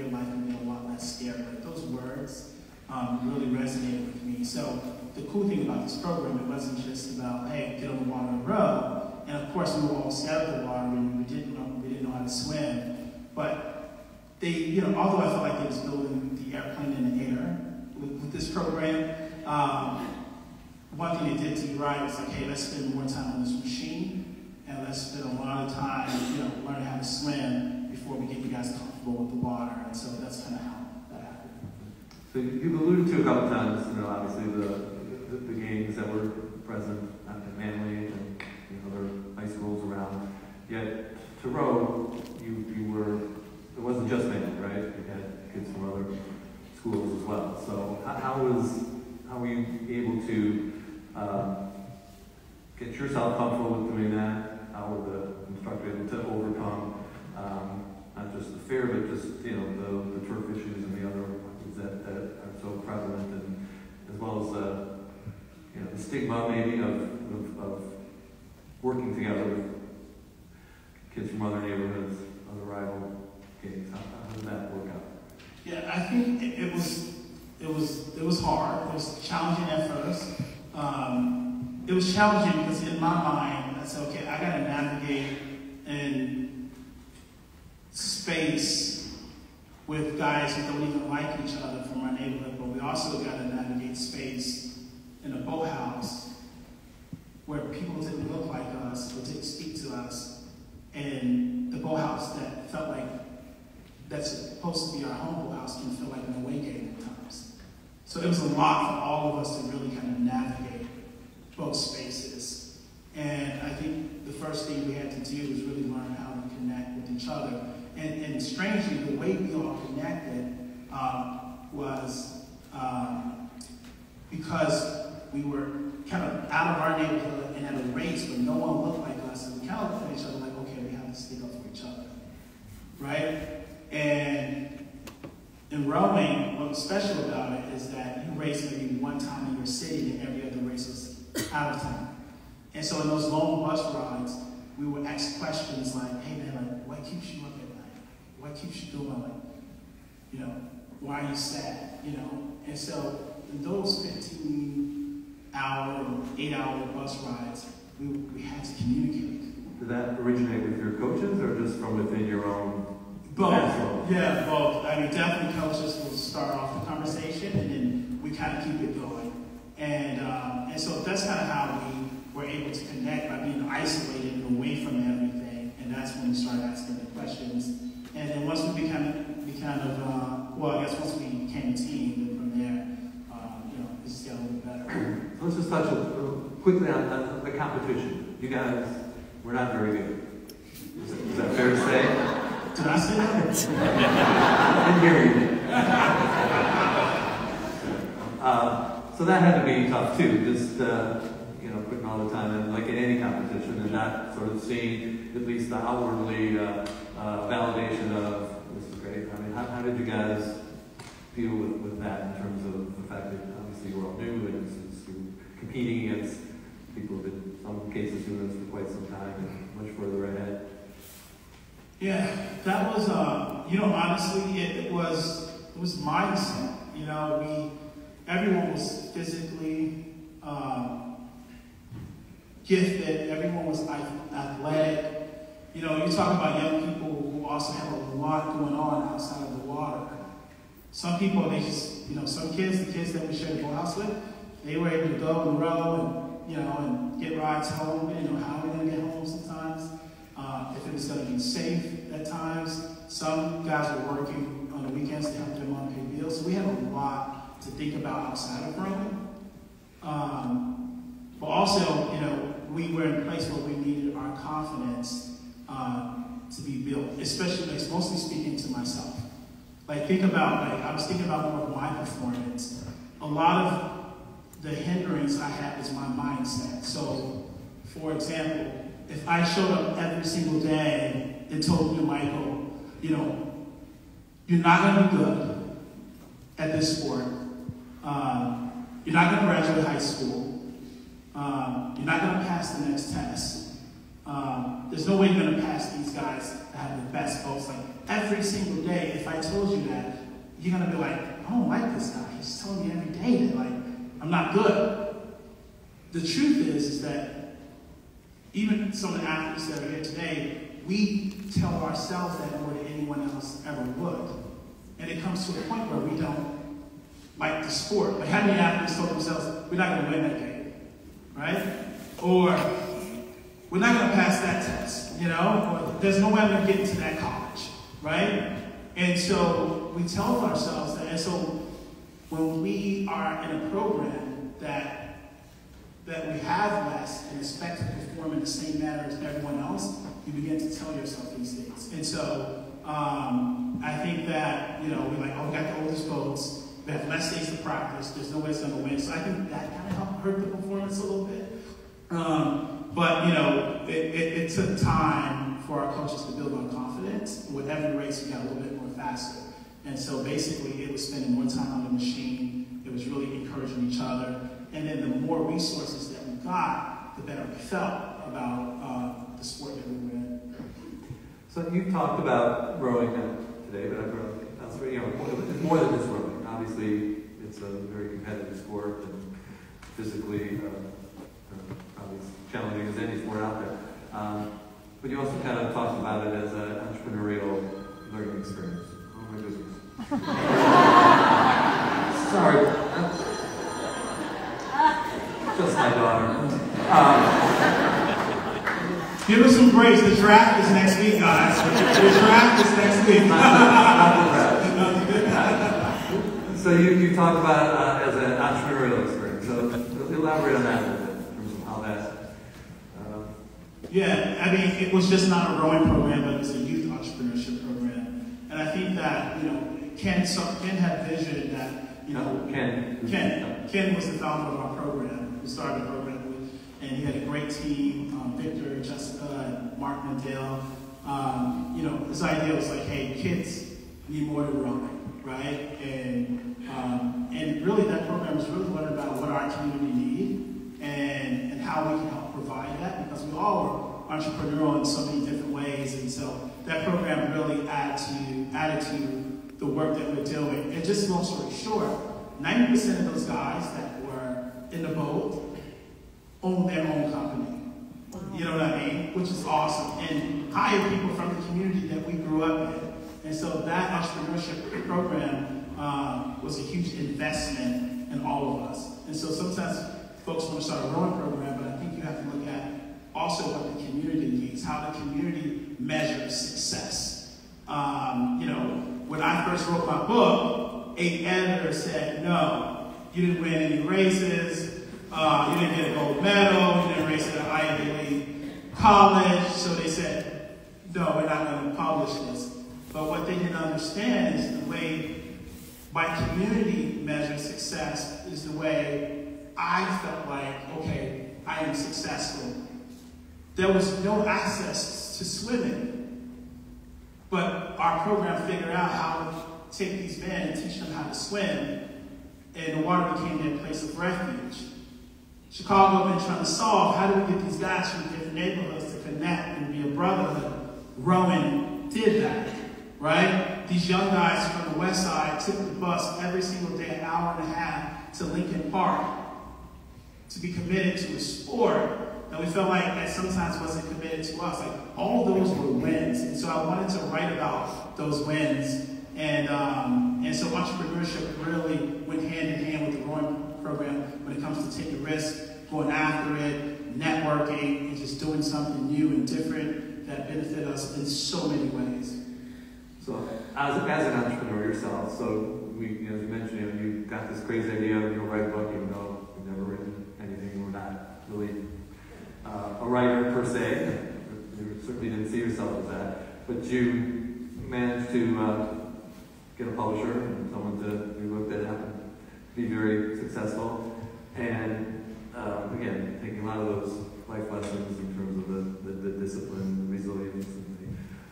your life will be a lot less. Like those words um, really resonated with me. So the cool thing about this program, it wasn't just about, hey, get on the water and row. And of course, we were all scared of the water and we didn't know, we didn't know how to swim. But they, you know, although I felt like they was building the airplane in the air with, with this program, um, one thing they did to be right was like, hey, let's spend more time on this machine and let's spend a lot of time, you know, learning how to swim before we get you guys with the water. And so that's kind of how that happened. So you've alluded to a couple times, you know, obviously the, the, the games that were present at Manley and you know, other high schools around. Yet to row, you, you were, it wasn't just Manley, right? You had kids from other schools as well. So how, how was, how were you able to um, get yourself comfortable with doing that? How were the instructors able to but just you know the, the turf issues and the other ones that, that are so prevalent, and as well as uh, you know the stigma maybe of, of, of working together with kids from other neighborhoods, other rival gangs. How, how did that work out? Yeah, I think it, it was it was it was hard. It was challenging at first. Um, it was challenging because in my mind, I said, okay, I got to navigate space with guys who don't even like each other from our neighborhood, but we also got to navigate space in a boathouse where people didn't look like us or didn't speak to us, and the boathouse that felt like that's supposed to be our home boathouse can feel like an away game at times. So it was a lot for all of us to really kind of navigate both spaces. And I think the first thing we had to do was really learn how connect with each other. And, and strangely, the way we all connected um, was um, because we were kind of out of our neighborhood and at a race where no one looked like us, and we kind of looked at each other like, okay, we have to stick up for each other, right? And in rowing, what's special about it is that you race maybe one time in your city and every other race is out of town. And so in those long bus rides, we would ask questions like, hey man, like, what keeps you up at night? What keeps you going? Like, you know, why are you sad? You know? And so in those 15 hour or eight hour bus rides, we, we had to communicate. Did that originate with your coaches or just from within your own Both. Yeah, both. I mean, definitely coaches will start off the conversation and then we kind of keep it going. And, um, and so that's kind of how we were able to connect by being isolated away from everything. And that's when we started asking the questions. And then once we became, we kind of, uh, well, I guess once we became a team, then from there, um, you know, it's just got a little better. So let's just touch uh, quickly on, on the competition. You guys were not very good. Is, is that fair to say? Did I say that? I didn't hear you. Uh, so that had to be tough too, just uh, you know, putting all the time and like in any competition, and not sort of seeing at least the outwardly uh, uh, validation of this is great. I mean, how, how did you guys deal with, with that in terms of the fact that obviously you're all new and you're competing against people who've been, in some cases, doing this for quite some time and much further ahead? Yeah, that was, uh, you know, honestly, it, it was it was mindset. You know, we everyone was physically um, gifted. Everyone was athletic. You know, you talk about young people who also have a lot going on outside of the water. Some people, they just, you know, some kids, the kids that we shared the house with, they were able to go and row and, you know, and get rides home. We didn't know how we were going to get home sometimes. Uh, if it was going to be safe at times. Some guys were working on the weekends to help their mom pay bills. So we had a lot to think about outside of rowing. Um, but also, you we were in a place where we needed our confidence um, to be built, especially, like, mostly speaking to myself. Like, think about, like, I was thinking about more of my performance. A lot of the hindrance I had was my mindset. So, for example, if I showed up every single day and told you, Michael, you know, you're not to be good at this sport. Um, you're not to graduate high school. Um, you're not going to pass the next test. Um, there's no way you're going to pass these guys that have the best boats. Like every single day, if I told you that, you're gonna be like, I don't like this guy. He's telling me every day that like I'm not good. The truth is, is that even some of the athletes that are here today, we tell ourselves that more than anyone else ever would. And it comes to a point where we don't like the sport. Like how many athletes told themselves, we're not gonna win that game, right? Or we're not gonna pass that test, you know? Or there's no way I'm gonna get into that college, right? And so we tell ourselves that, and so when we are in a program that that we have less and expect to perform in the same manner as everyone else, you begin to tell yourself these things. And so um, I think that, you know, we're like, oh, we got the oldest boats, have less days to practice, there's no way it's going to win. So I think that kind of helped hurt the performance a little bit. Um, but, you know, it, it, it took time for our coaches to build on confidence. With every race, we got a little bit more faster. And so basically, it was spending more time on the machine. It was really encouraging each other. And then the more resources that we got, the better we felt about uh, the sport that we were in. So you talked about rowing today, but I've rowed elsewhere. You know, more than just rowing. Obviously, it's a very competitive sport and physically uh, uh, probably as challenging as any sport out there. Um, but you also kind of talked about it as an entrepreneurial learning experience. Oh my goodness. Sorry. Just my daughter. Um, Give us some grace. The draft is next week, guys. The draft is next week. So you, you talked about uh, as an entrepreneurial experience. So elaborate on that a little bit in terms of how that. Um... Yeah, I mean, it was just not a rowing program, but it was a youth entrepreneurship program. And I think that, you know, Ken, Ken had vision that, you know, Ken. Ken, Ken was the founder of our program we started the program with. And he had a great team, um, Victor, Jessica, and Mark Mandel. Um, you know, this idea was like, hey, kids need more than rowing, right? And um, and really that program was really learning about what our community need and, and how we can help provide that because we all are entrepreneurial in so many different ways. And so that program really added to, added to the work that we're doing. And just long story short, 90% of those guys that were in the boat own their own company. You know what I mean? Which is awesome. And hire people from the community that we grew up in. And so that entrepreneurship program um, was a huge investment in all of us. And so sometimes folks want to start a rowing program, but I think you have to look at also what the community needs, how the community measures success. Um, you know, when I first wrote my book, a editor said, no, you didn't win any races. Uh, you didn't get a gold medal. You didn't race at an Ivy League college. So they said, no, we're not going to publish this. But what they didn't understand is the way my community measures success is the way I felt like, okay, I am successful. There was no access to swimming. But our program figured out how to take these men and teach them how to swim and the water became their place of refuge. Chicago had been trying to solve how do we get these guys from different neighborhoods to connect and be a brotherhood. Rowan did that, right? These young guys from the west side took the bus every single day, an hour and a half, to Lincoln Park to be committed to a sport that we felt like that sometimes wasn't committed to us. Like all those were wins. And so I wanted to write about those wins and, um, and so entrepreneurship really went hand in hand with the rowing program when it comes to taking risks, going after it, networking, and just doing something new and different that benefit us in so many ways. So as, as an entrepreneur yourself, so we, as you mentioned, you, know, you got this crazy idea of you'll write a book, even though you've never written anything, we're not really uh, a writer per se. You certainly didn't see yourself as that, but you managed to uh, get a publisher and someone to rework that happened to be very successful. And um, again, taking a lot of those life lessons in terms of the, the, the discipline, the resilience, and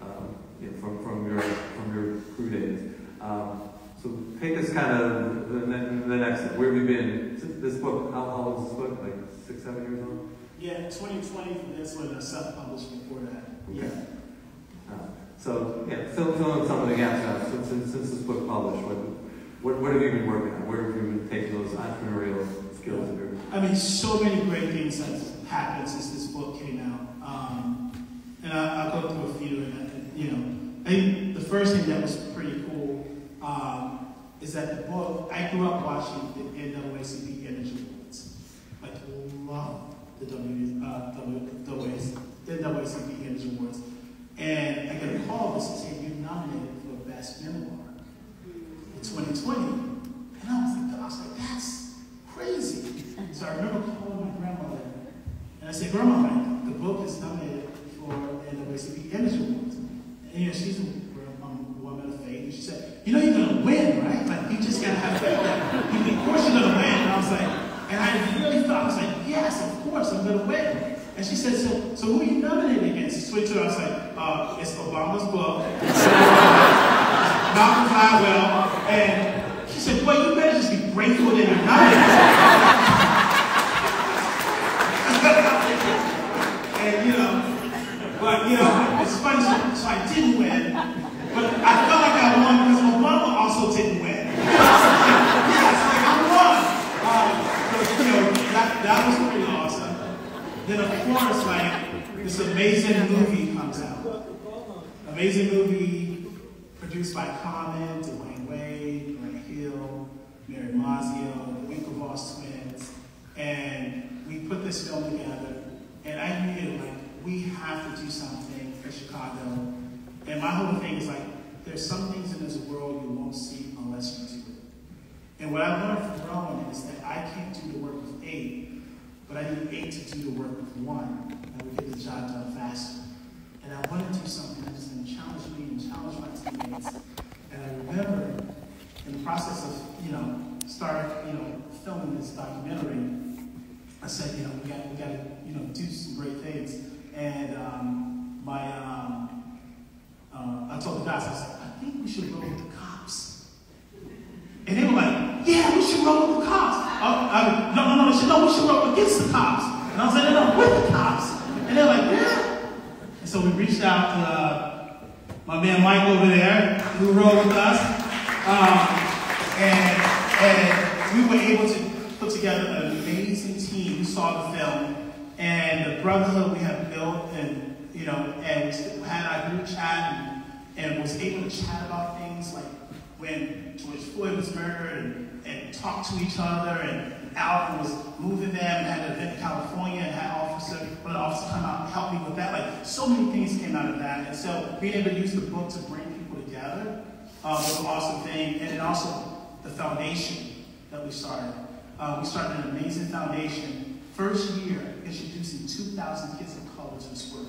the, um, you know, from, from your from your crew days. Um, so take us kind of the, the, next step. Where have you been? This book, how, how old is this book? Like six, seven years old? Yeah, 2020 for this one, self-published before that. Okay. Yeah. Uh, So, yeah, fill, fill in some of the gaps now. Since, since, since this book published, what, what, what have you been working on? Where have you been taking those entrepreneurial skills? I mean, so many great things have happened since this book came out. Um, and I, will go through a few. And, and, you know, I think the first thing that was is that the book, I grew up watching the NAACP Image Awards. Like, love the w, uh, w, NAACP Image Awards. And I get a call that says, hey, you're nominated for Best Memoir in 2020. And I was like, I was like, that's crazy. So I remember calling my grandmother, and I said, Grandma, like, the book is nominated for the NAACP Image Awards. And you know, she's a um, woman of faith, and she said, you know you're gonna win, right? Like, you just gotta have faith that you, of course you're gonna win. And I was like, and I really thought, I was like, yes, of course I'm gonna win. And she said, so, so who are you nominating against? Switch to I was like, uh, it's Obama's book. Malcolm Gladwell. And she said, well, you better just be grateful that you're not. and, you know, but, you know, it's funny, so, so I didn't win. But I felt like I won because Obama also didn't win. yes, like I won. Um, so, you know, that, that was pretty then of course, like, this amazing movie comes out. Amazing movie produced by Common, Dwyane Wade, Grant Hill, Mary Mazzio, the Winklevoss twins. And we put this film together, and I knew, like, we have to do something for Chicago. And my whole thing is, like, there's some things in this world you won't see unless you do it. And what I learned from Rowan is that I can't do the work with eight but I need eight to do the work with one, and we get the job done faster. And I want to do something that is going to challenge me and challenge my teammates. And I remember in the process of, you know, start, you know, filming this documentary, I said, you know, we got, we got to, you know, do some great things. And um, my, um, uh, I told the guys, I like, I think we should roll with the cops. And they were like, yeah, we should roll with the cops. Uh, uh, no, no, no. They said, no, we should roll against the cops. And I was like, no, no, with the cops. And they're like, yeah. And so we reached out to uh, my man Mike over there, who rode with us. Um, and, and we were able to put together an amazing team who saw the film. And the brotherhood we have built and, you know, and had our group chat and, and was able to chat about things like when George Floyd was murdered and, and talked to each other and Alvin was moving them and had an event in California and had officer, one of the officers come out and help me with that. Like so many things came out of that. And so being able to use the book to bring people together um, was an awesome thing. And then also the foundation that we started. Uh, we started an amazing foundation. First year, introducing 2,000 kids of color to the club.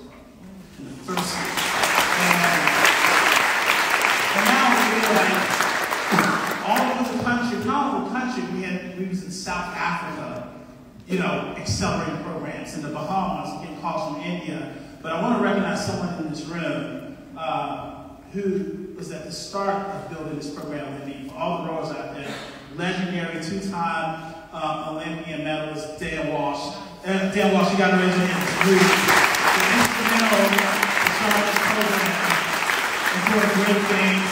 In the first year. And, and now we're like, all over the country, not all over the country, we had we was in South Africa, you know, accelerating programs in the Bahamas, getting calls from India. But I want to recognize someone in this room uh, who was at the start of building this program with me. For all the rowers out there, legendary two-time uh, Olympian medalist Dan Walsh. Uh, Dan Walsh, you got to raise your hand. Instrumental this program and doing great things.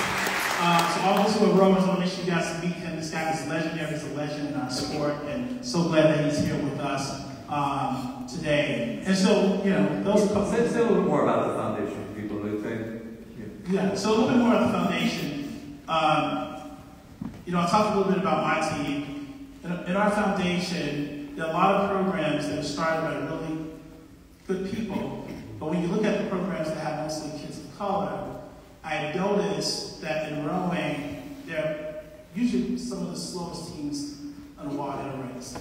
Uh, so all those who are rowers, make sure you guys meet. This guy is legendary. He's a legend in our sport, and so glad that he's here with us um, today. And so, you know, those couple. Say, say a little more about the foundation, people. Say, yeah. yeah. So a little bit more about the foundation. Um, you know, I talked a little bit about my team. In, in our foundation, there are a lot of programs that are started by really good people. But when you look at the programs that have mostly kids of color, I noticed that in rowing, they're usually some of the slowest teams on water in a race.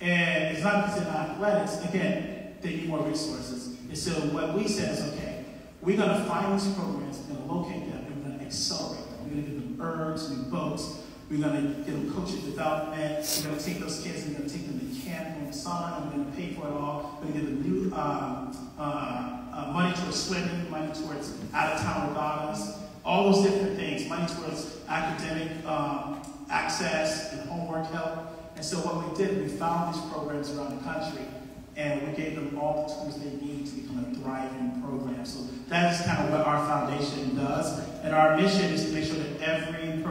And it's not because they're not athletics. Again, they need more resources. And so what we said is, okay, we're going to find these programs, we're going to locate them, and we're going to accelerate them. We're going to give them ergs, new boats. We're going to give them coaching development. We're going to take those kids we're going to take them to camp in the summer, and we're going to pay for it all. We're going to give them new um, uh, uh, money towards swimming, money towards out-of-town regattas, all those different things, money towards academic um, access and homework help. And so what we did, we found these programs around the country, and we gave them all the tools they need to become a thriving program. So that is kind of what our foundation does, and our mission is to make sure that every